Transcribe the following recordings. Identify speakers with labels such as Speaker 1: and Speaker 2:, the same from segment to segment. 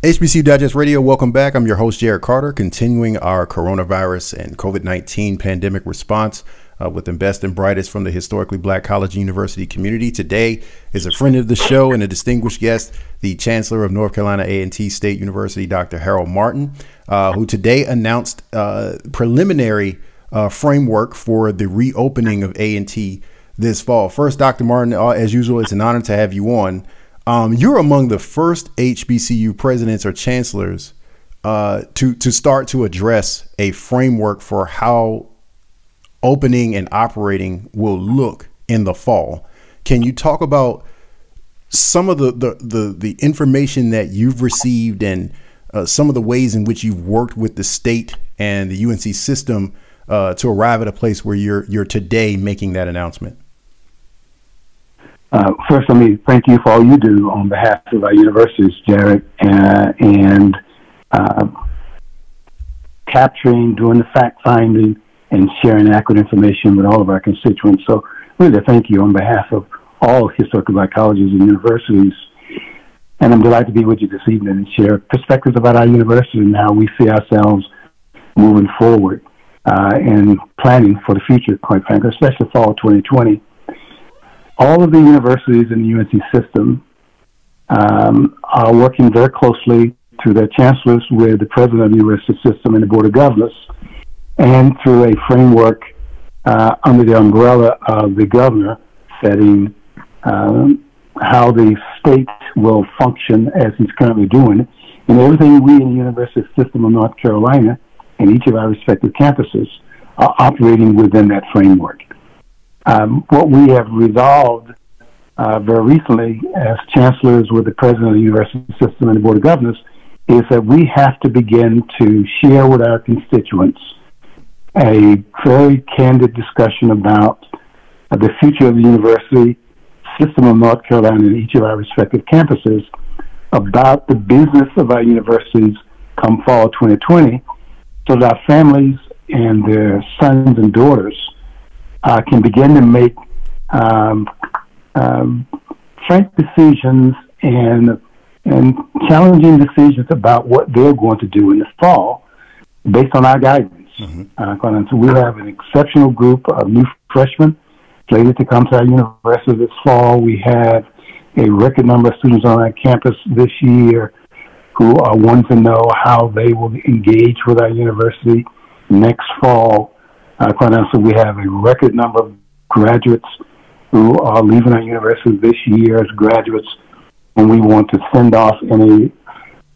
Speaker 1: HBCU Digest Radio, welcome back. I'm your host, Jarrett Carter, continuing our coronavirus and COVID 19 pandemic response uh, with the best and brightest from the historically black college and university community. Today is a friend of the show and a distinguished guest, the Chancellor of North Carolina A&T State University, Dr. Harold Martin, uh, who today announced uh, preliminary uh, framework for the reopening of A&T this fall. First, Dr. Martin, uh, as usual, it's an honor to have you on. Um, you're among the first HBCU presidents or chancellors uh, to to start to address a framework for how opening and operating will look in the fall. Can you talk about some of the the the, the information that you've received and uh, some of the ways in which you've worked with the state and the UNC system uh, to arrive at a place where you're you're today making that announcement?
Speaker 2: Uh, first, let me thank you for all you do on behalf of our universities, Jarrett, uh, and uh, capturing, doing the fact finding, and sharing accurate information with all of our constituents. So, really, thank you on behalf of all historical colleges and universities. And I'm delighted to be with you this evening and share perspectives about our university and how we see ourselves moving forward uh, and planning for the future, quite frankly, especially fall 2020 all of the universities in the UNC system um, are working very closely through their chancellors with the president of the university system and the board of governors, and through a framework uh, under the umbrella of the governor setting um, how the state will function as he's currently doing, and everything we in the university system of North Carolina and each of our respective campuses are operating within that framework. Um, what we have resolved uh, very recently as chancellors with the president of the university system and the board of governors is that we have to begin to share with our constituents a very candid discussion about uh, the future of the university system of North Carolina and each of our respective campuses about the business of our universities come fall 2020 so that our families and their sons and daughters uh, can begin to make um, um, frank decisions and and challenging decisions about what they're going to do in the fall based on our guidance. Mm-hmm. Uh, so we have an exceptional group of new freshmen slated to come to our university this fall. We have a record number of students on our campus this year who are wanting to know how they will engage with our university next fall. Uh, quite honestly, we have a record number of graduates who are leaving our university this year as graduates, and we want to send off in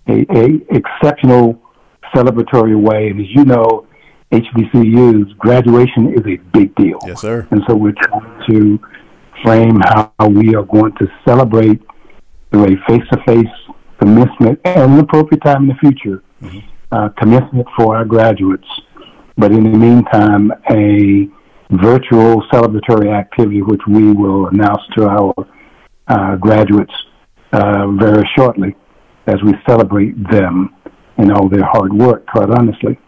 Speaker 2: a, a, a exceptional celebratory way. And as you know, HBCUs, graduation is a big deal.
Speaker 1: Yes, sir.
Speaker 2: And so we're trying to frame how we are going to celebrate through a face-to-face commencement and an appropriate time in the future, mm-hmm. uh, commencement for our graduates but in the meantime, a virtual celebratory activity which we will announce to our uh, graduates uh, very shortly as we celebrate them and all their hard work, quite honestly.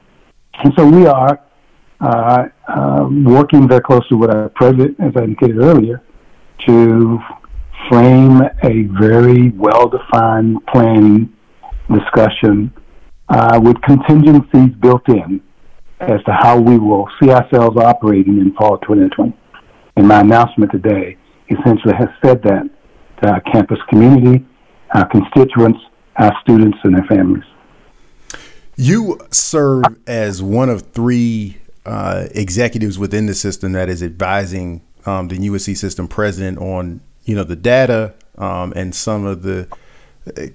Speaker 2: And so we are uh, uh working very closely with our president, as I indicated earlier, to frame a very well defined planning discussion uh, with contingencies built in as to how we will see ourselves operating in fall 2020. And my announcement today essentially has said that to our campus community, our constituents, our students, and their families.
Speaker 1: You serve as one of three uh, executives within the system that is advising um, the UNC system president on, you know, the data um, and some of the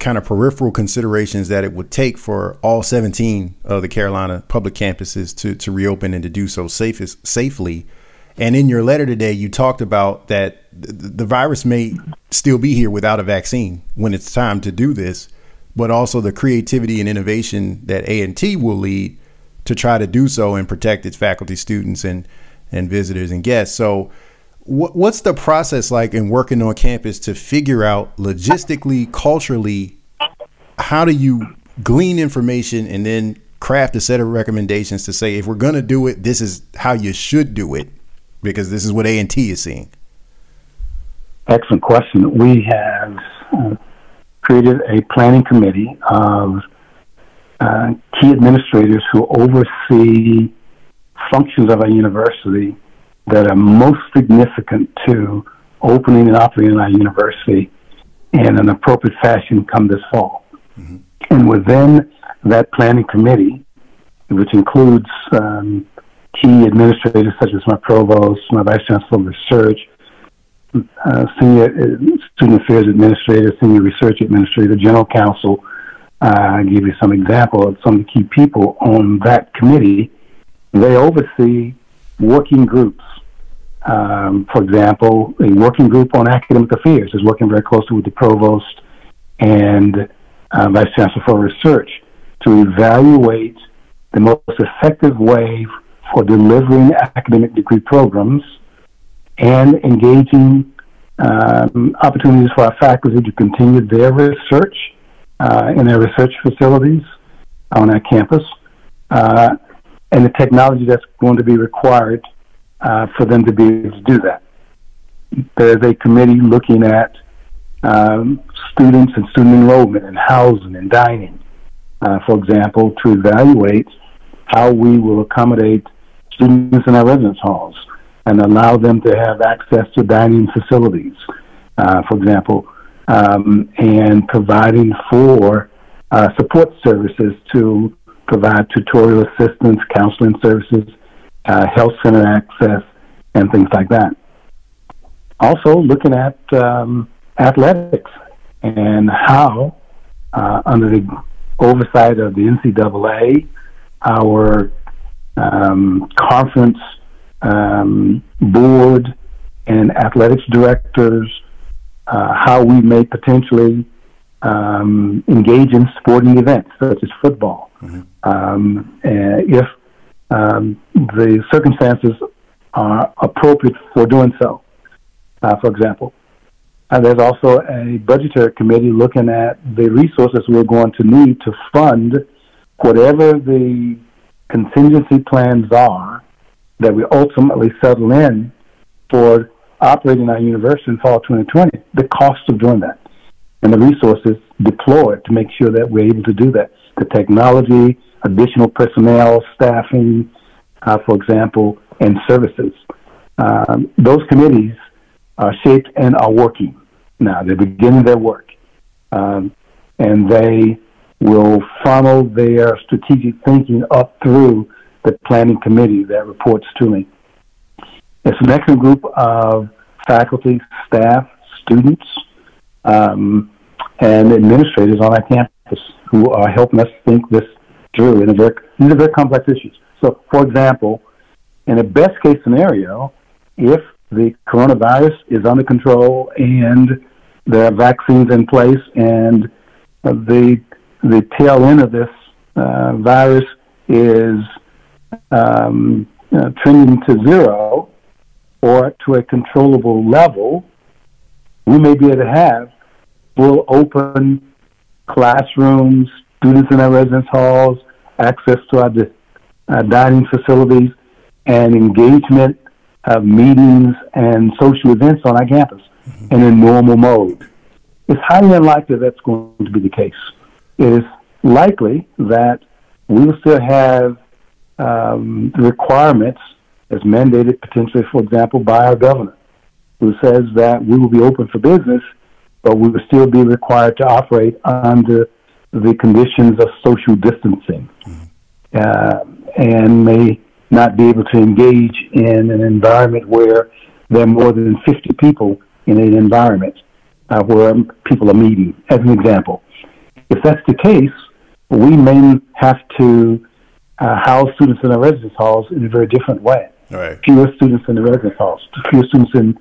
Speaker 1: kind of peripheral considerations that it would take for all 17 of the Carolina public campuses to, to reopen and to do so safe, safely. And in your letter today, you talked about that the virus may still be here without a vaccine when it's time to do this, but also the creativity and innovation that A&T will lead to try to do so and protect its faculty, students, and and visitors and guests. So what, what's the process like in working on campus to figure out logistically, culturally, how do you glean information and then craft a set of recommendations to say if we're going to do it, this is how you should do it because this is what A and T is seeing.
Speaker 2: Excellent question. We have uh, created a planning committee of uh, key administrators who oversee functions of our university that are most significant to opening and operating our university in an appropriate fashion come this fall. Mm-hmm. And within that planning committee, which includes um, key administrators such as my provost, my vice chancellor of research, uh, senior uh, student affairs administrator, senior research administrator, general counsel. Uh, I give you some example of some of the key people on that committee. They oversee working groups. Um, for example, a working group on academic affairs is working very closely with the provost and uh, vice chancellor for research to evaluate the most effective way for delivering academic degree programs and engaging um, opportunities for our faculty to continue their research uh, in their research facilities on our campus, uh, and the technology that's going to be required uh, for them to be able to do that. There's a committee looking at um, students and student enrollment and housing and dining, uh, for example, to evaluate how we will accommodate students in our residence halls and allow them to have access to dining facilities, uh, for example, um, and providing for uh, support services to provide tutorial assistance, counseling services, uh, health center access, and things like that. Also, looking at um, athletics and how, uh, under the oversight of the NCAA, our um, conference um, board and athletics directors, uh, how we may potentially um, engage in sporting events such as football, mm-hmm. um, if um, the circumstances are appropriate for doing so. Uh, for example, uh, there's also a budgetary committee looking at the resources we're going to need to fund whatever the contingency plans are that we ultimately settle in for operating our university in fall 2020, the cost of doing that and the resources deployed to make sure that we're able to do that. The technology, additional personnel, staffing, uh, for example, and services. Um, those committees are shaped and are working now. They're beginning their work. Um, and they will funnel their strategic thinking up through the planning committee that reports to me. It's an excellent group of faculty, staff, students, um, and administrators on our campus who are helping us think this through. And very, these are very complex issues. So, for example, in a best case scenario, if the coronavirus is under control and there are vaccines in place and the the tail end of this uh, virus is um, uh, trending to zero or to a controllable level, we may be able to have full open classrooms, students in our residence halls, access to our uh, dining facilities, and engagement of meetings and social events on our campus mm-hmm. in a normal mode. It's highly unlikely that's going to be the case. It is likely that we will still have um, requirements as mandated potentially, for example, by our governor, who says that we will be open for business, but we will still be required to operate under the conditions of social distancing mm-hmm. uh, and may not be able to engage in an environment where there are more than 50 people in an environment uh, where people are meeting, as an example. If that's the case, we may have to uh, house students in our residence halls in a very different way.
Speaker 1: Right.
Speaker 2: Fewer students in the residence halls, fewer students in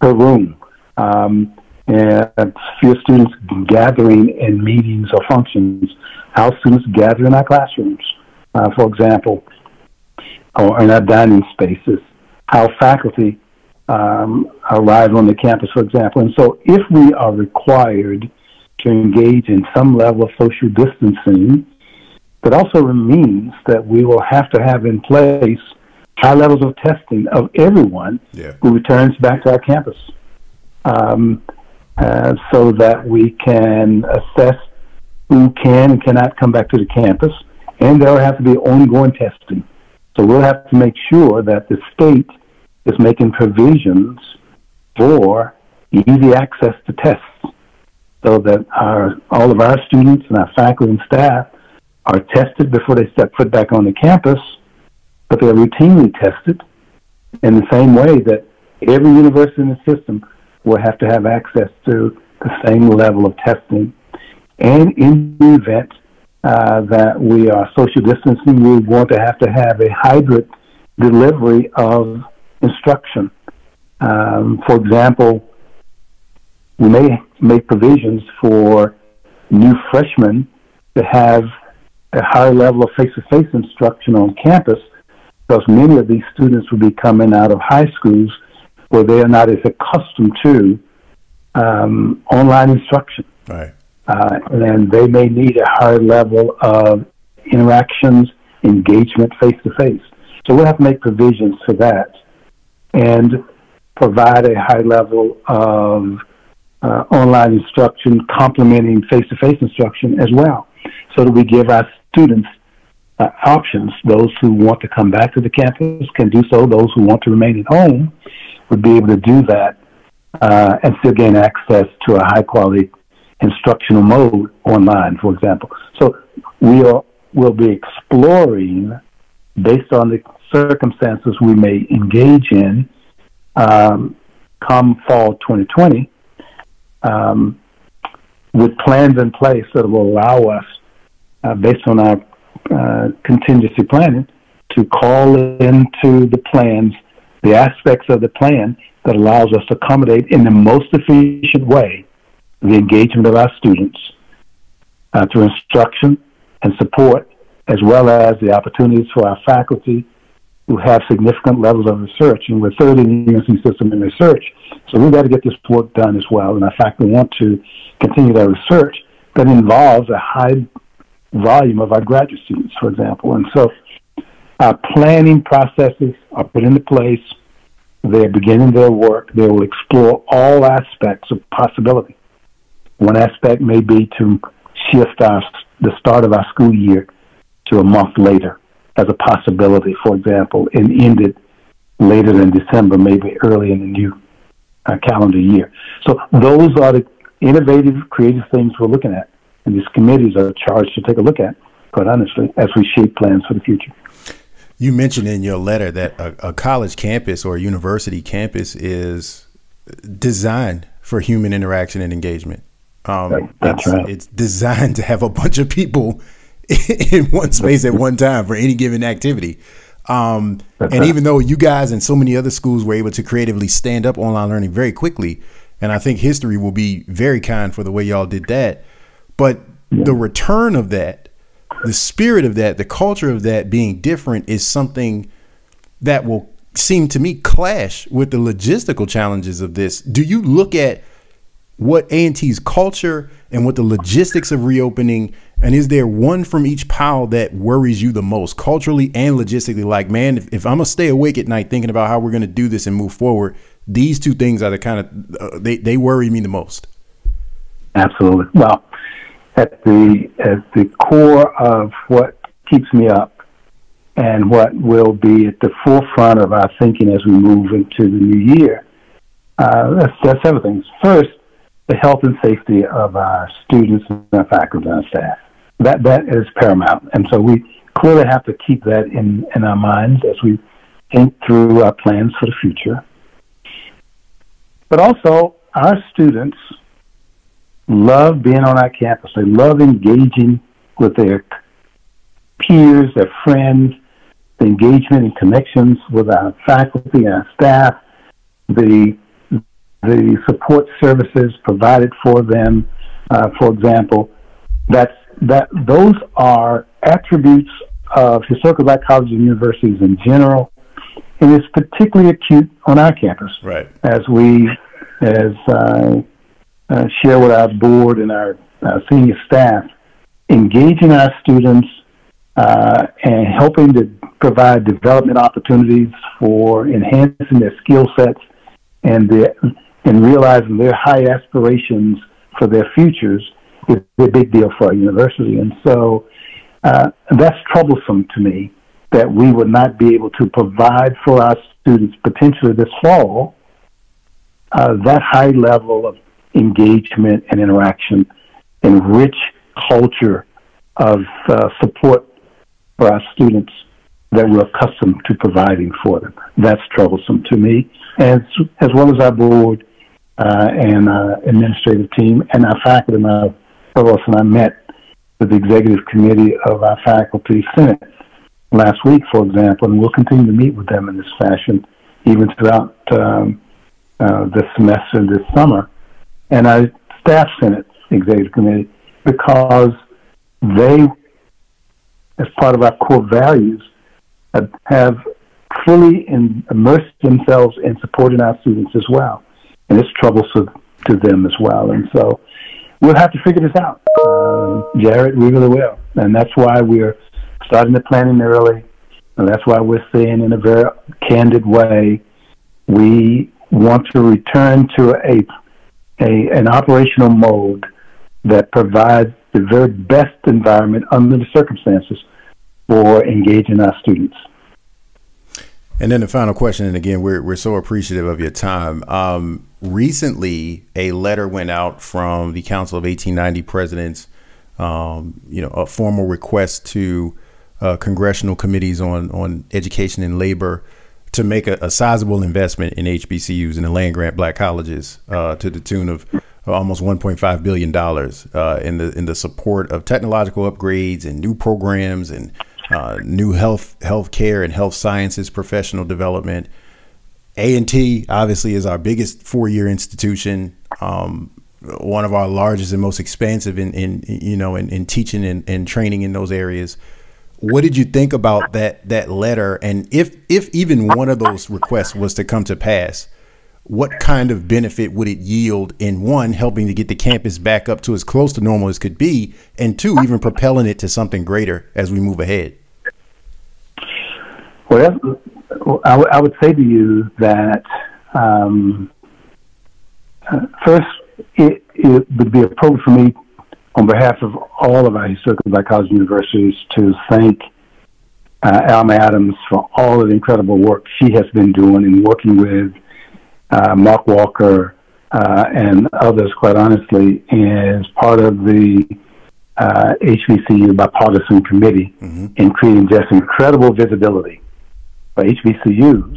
Speaker 2: per room, um, and fewer students gathering in meetings or functions. How students gather in our classrooms, uh, for example, or in our dining spaces. How faculty um, arrive on the campus, for example. And so, if we are required to engage in some level of social distancing, but also means that we will have to have in place high levels of testing of everyone
Speaker 1: yeah.
Speaker 2: who returns back to our campus. Um, uh, so that we can assess who can and cannot come back to the campus, and there will have to be ongoing testing. So we'll have to make sure that the state is making provisions for easy access to tests so that our, all of our students and our faculty and staff are tested before they step foot back on the campus, but they're routinely tested in the same way that every university in the system will have to have access to the same level of testing. And in the event uh, that we are social distancing, we want to have to have a hybrid delivery of instruction. Um, for example, we may make provisions for new freshmen to have a higher level of face-to-face instruction on campus because many of these students will be coming out of high schools where they are not as accustomed to um, online instruction.
Speaker 1: Right.
Speaker 2: Uh, and they may need a higher level of interactions, engagement face to face. So we'll have to make provisions for that and provide a high level of uh, online instruction complementing face to face instruction as well, so that we give our students uh, options. Those who want to come back to the campus can do so. Those who want to remain at home would be able to do that uh, and still gain access to a high quality instructional mode online, for example. So we are, will be exploring based on the circumstances we may engage in um, come fall 2020 um, with plans in place that will allow us, uh, based on our uh, contingency planning, to call into the plans the aspects of the plan that allows us to accommodate in the most efficient way the engagement of our students uh, through instruction and support, as well as the opportunities for our faculty who have significant levels of research. And we're third in the university system in research. So we've got to get this work done as well. And fact, we want to continue that research that involves a high volume of our graduate students, for example. And so our planning processes are put into place. They're beginning their work. They will explore all aspects of possibility. One aspect may be to shift our, the start of our school year to a month later as a possibility, for example, and end it later than December, maybe early in the new uh, calendar year. So those are the innovative, creative things we're looking at, and these committees are charged to take a look at, quite honestly, as we shape plans for the future.
Speaker 1: You mentioned in your letter that a, a college campus or a university campus is designed for human interaction and engagement. Um,
Speaker 2: That's
Speaker 1: it's,
Speaker 2: right.
Speaker 1: It's designed to have a bunch of people in one space at one time for any given activity. Um, and
Speaker 2: right.
Speaker 1: even though you guys and so many other schools were able to creatively stand up online learning very quickly, and I think history will be very kind for the way y'all did that. But yeah. the return of that, the spirit of that, the culture of that being different is something that will seem to me clash with the logistical challenges of this. Do you look at what A&T's culture and what the logistics of reopening and is there one from each pile that worries you the most culturally and logistically? Like man if, if i'm gonna stay awake at night thinking about how we're gonna do this and move forward these two things are the kind of uh, they, they worry me the most.
Speaker 2: Absolutely. Well at the at the core of what keeps me up and what will be at the forefront of our thinking as we move into the new year uh, that's, that's several things first the health and safety of our students and our faculty and our staff. That that is paramount, and so we clearly have to keep that in in our minds as we think through our plans for the future. But also, our students love being on our campus. They love engaging with their peers, their friends, the engagement and connections with our faculty and our staff, the the support services provided for them, uh, for example, that's, that those are attributes of historical black colleges and universities in general, and it's particularly acute on our campus.
Speaker 1: Right.
Speaker 2: As we, as uh, uh, share with our board and our uh, senior staff, engaging our students uh, and helping to provide development opportunities for enhancing their skill sets and the and realizing their high aspirations for their futures is a big deal for our university. And so uh, that's troublesome to me that we would not be able to provide for our students potentially this fall uh, that high level of engagement and interaction and rich culture of uh, support for our students that we're accustomed to providing for them. That's troublesome to me, as, as well as our board uh, and uh, administrative team and our faculty. And My provost and I met with the executive committee of our faculty senate last week, for example, and we'll continue to meet with them in this fashion even throughout um, uh, this semester, this summer. And our staff senate executive committee because they, as part of our core values, have fully immersed themselves in supporting our students as well. And it's troublesome to them as well. And so we'll have to figure this out. Uh, Jarrett, we really will. And that's why we're starting the planning early. And that's why we're saying in a very candid way, we want to return to a, a an operational mode that provides the very best environment under the circumstances for engaging our students.
Speaker 1: And then the final question, and again, we're, we're so appreciative of your time. Um, recently, a letter went out from the Council of 1890 Presidents, um, you know, a formal request to uh, congressional committees on, on education and labor to make a, a sizable investment in HBCUs and the land grant black colleges uh, to the tune of almost 1.5 billion dollars uh, in the in the support of technological upgrades and new programs and uh, new health health care and health sciences professional development. A and T obviously is our biggest four year institution, um, one of our largest and most expansive in, in you know in, in teaching and, and training in those areas. What did you think about that that letter? And if if even one of those requests was to come to pass, what kind of benefit would it yield in one, helping to get the campus back up to as close to normal as could be, and two, even propelling it to something greater as we move ahead?
Speaker 2: Well, I, would say to you that um, uh, first, it, it, would be appropriate for me, on behalf of all of our historically black college universities, to thank uh, Alma Adams for all of the incredible work she has been doing in working with uh, Mark Walker, uh, and others, quite honestly, as part of the uh, HBCU bipartisan committee mm-hmm. in creating just incredible visibility for HBCUs.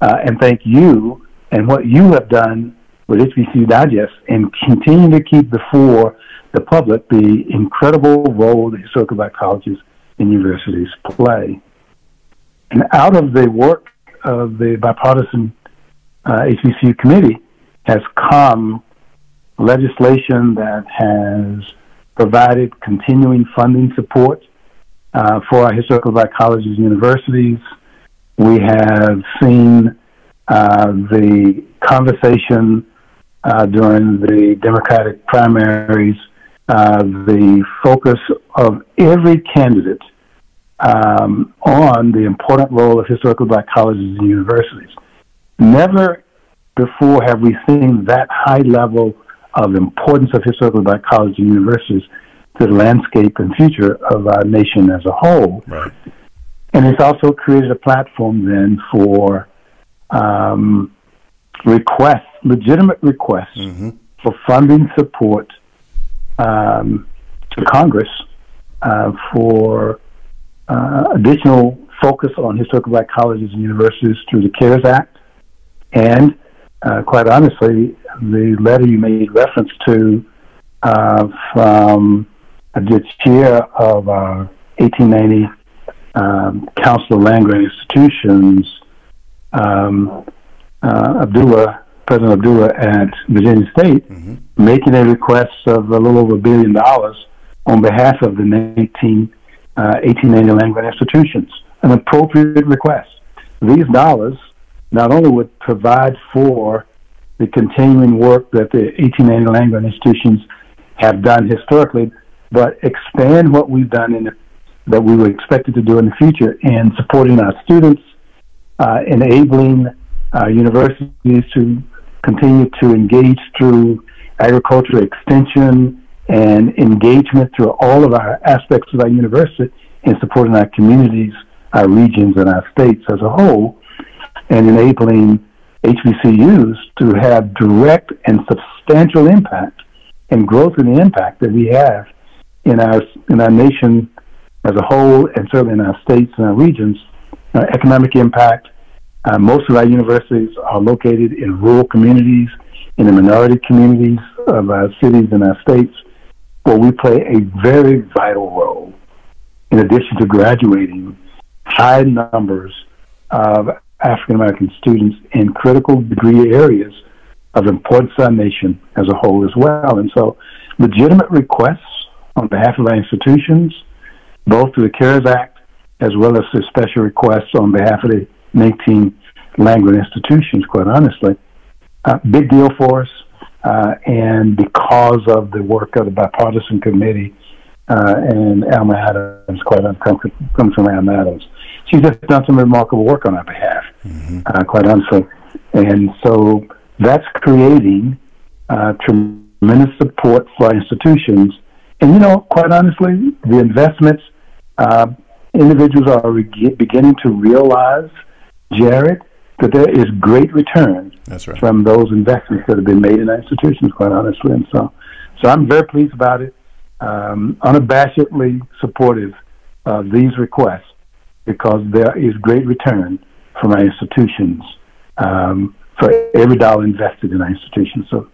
Speaker 2: Uh, and thank you and what you have done with HBCU Digest and continue to keep before the public the incredible role that historical black colleges and universities play. And out of the work of the bipartisan uh, HBCU committee has come legislation that has provided continuing funding support uh, for our historical black colleges and universities. We have seen uh, the conversation uh, during the Democratic primaries, uh, the focus of every candidate um, on the important role of historical black colleges and universities. Never before have we seen that high level of importance of historical black colleges and universities to the landscape and future of our nation as a whole. Right. And it's also created a platform then for um, requests, legitimate requests mm-hmm. for funding support um, to Congress uh, for uh, additional focus on historical black colleges and universities through the CARES Act and uh, quite honestly, the letter you made reference to uh, from the chair of our 1890 um, Council of Land Grant Institutions, um, uh, Abdullah, President Abdullah at Virginia State, mm-hmm. making a request of a little over a billion dollars on behalf of the 19, uh, 1890 land grant institutions, an appropriate request. These dollars not only would provide for the continuing work that the 1890 land grant institutions have done historically, but expand what we've done in the, that we were expected to do in the future in supporting our students, uh, enabling uh, universities to continue to engage through agricultural extension and engagement through all of our aspects of our university in supporting our communities, our regions, and our states as a whole, and enabling HBCUs to have direct and substantial impact and growth in the impact that we have in our in our nation as a whole, and certainly in our states and our regions. Uh, economic impact. Uh, most of our universities are located in rural communities, in the minority communities of our cities and our states, where we play a very vital role. In addition to graduating high numbers of African American students in critical degree areas of importance to our nation as a whole as well. And so, legitimate requests on behalf of our institutions, both through the CARES Act as well as the special requests on behalf of the 19 land grant institutions, quite honestly. Uh, big deal for us. Uh, and because of the work of the bipartisan committee uh, and Alma Adams, quite honestly, comes from Alma Adams, she's just done some remarkable work on our behalf, mm-hmm. Uh, quite honestly. And so that's creating uh, tremendous support for our institutions. And, you know, quite honestly, the investments uh, individuals are re- beginning to realize, Jarrett, that there is great return right. from those investments that have been made in our institutions, quite honestly. And so, so I'm very pleased about it, um, unabashedly supportive of these requests because there is great return from our institutions um, for every dollar invested in our institutions. So